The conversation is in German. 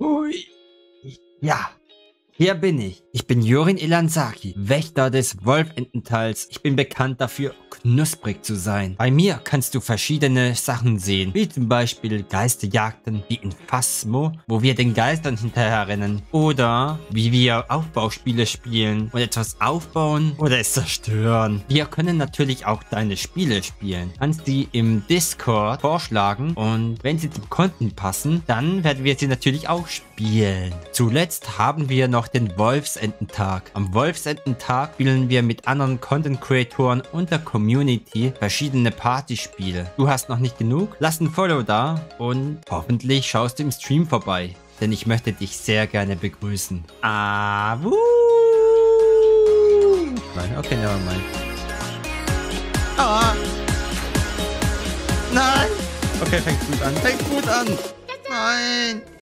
Hui. Ja, hier bin ich. Ich bin Jorin Ilansaki, Wächter des Wolfententals. Ich bin bekannt dafür, knusprig zu sein. Bei mir kannst du verschiedene Sachen sehen, wie zum Beispiel Geisterjagden wie in Phasmo, wo wir den Geistern hinterherrennen. Oder wie wir Aufbauspiele spielen und etwas aufbauen oder es zerstören. Wir können natürlich auch deine Spiele spielen. Kannst sie im Discord vorschlagen und wenn sie zum Konten passen, dann werden wir sie natürlich auch spielen. Zuletzt haben wir noch den Wolfsententag. Am Wolfsententag spielen wir mit anderen Content-Creatoren und der Community verschiedene Partyspiele. Du hast noch nicht genug? Lass ein Follow da und hoffentlich schaust du im Stream vorbei. Denn ich möchte dich sehr gerne begrüßen. Ah, wuh. Nein, okay, never mind. Ah. Nein! Okay, fängt gut an. Fängt gut an. Nein!